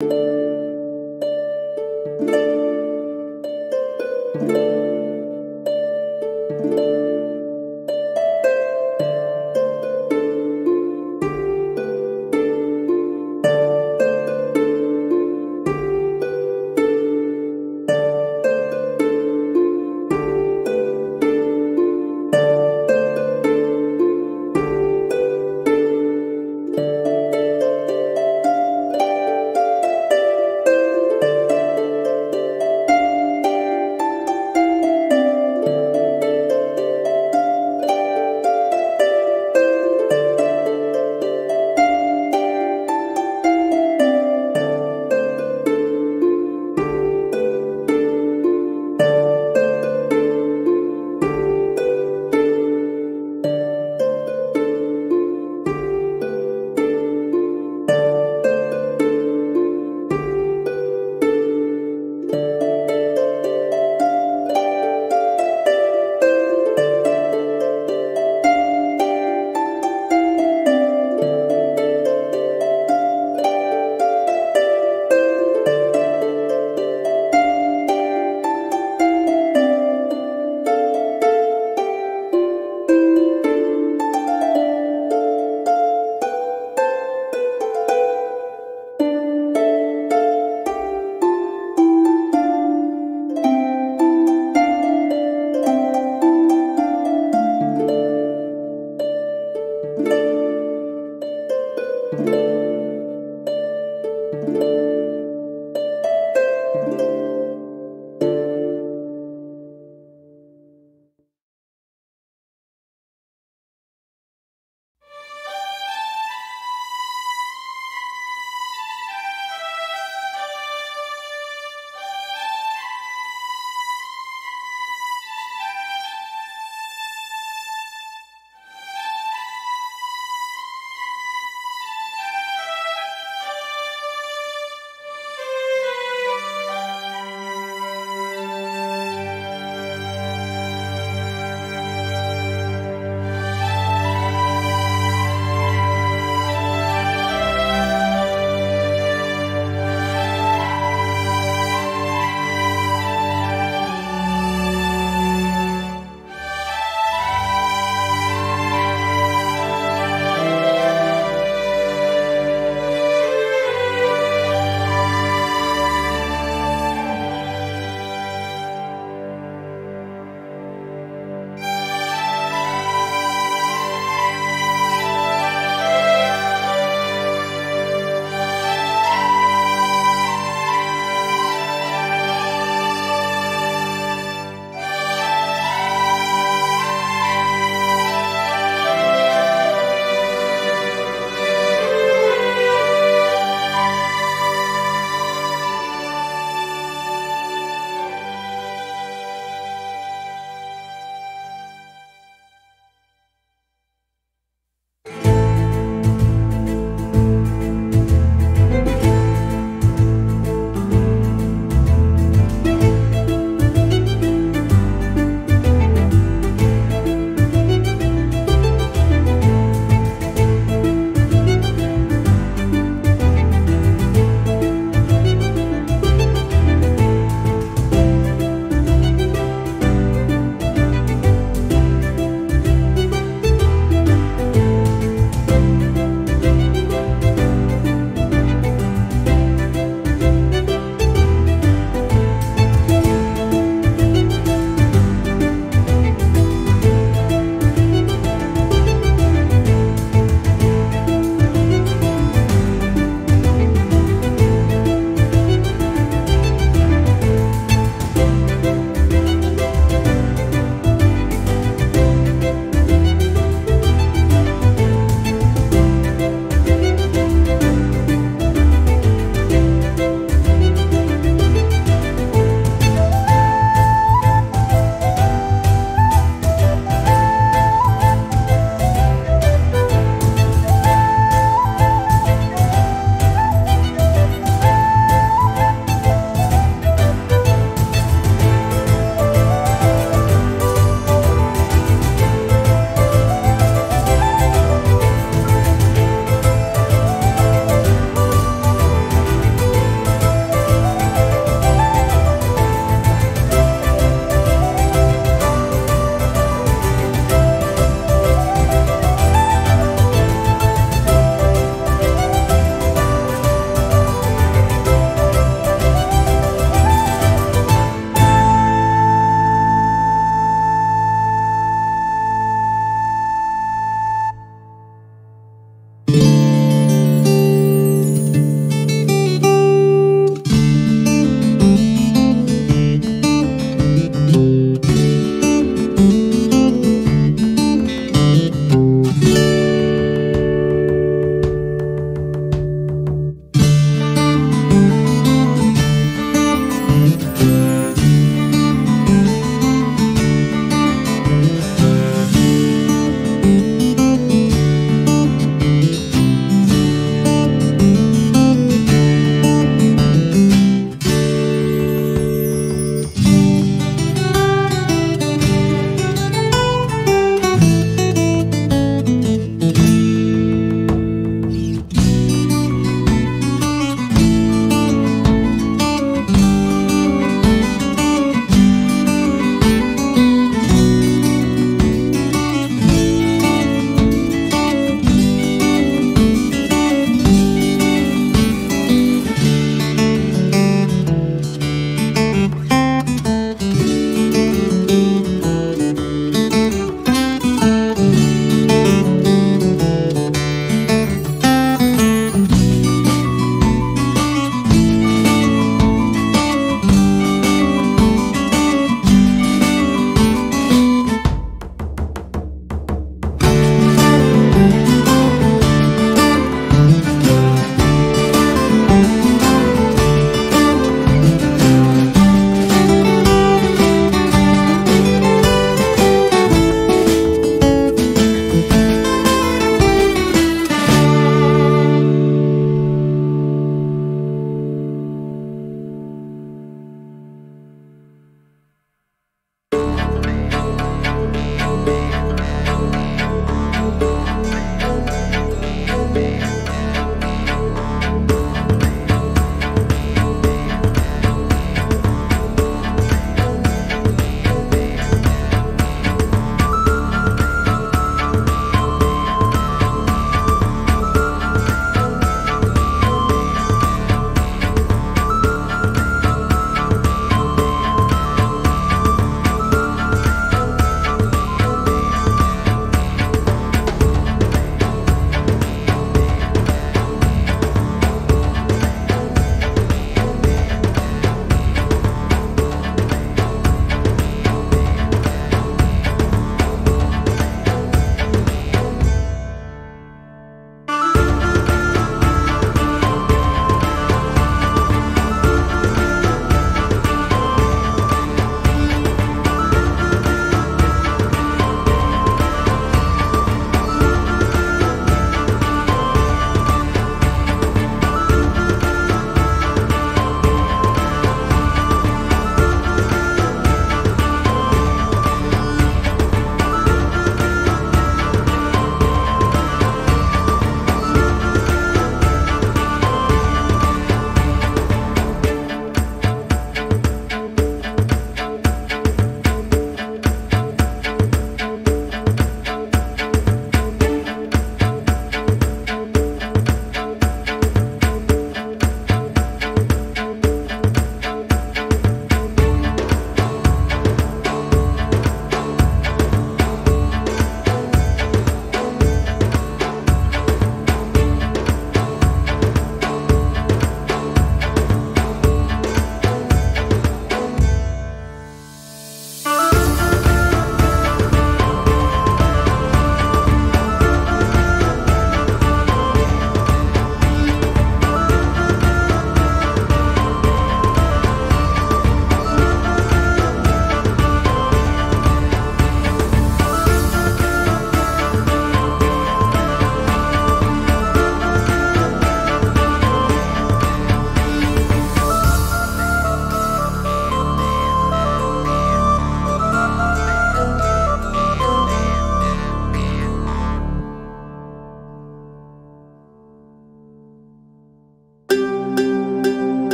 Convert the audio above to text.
you.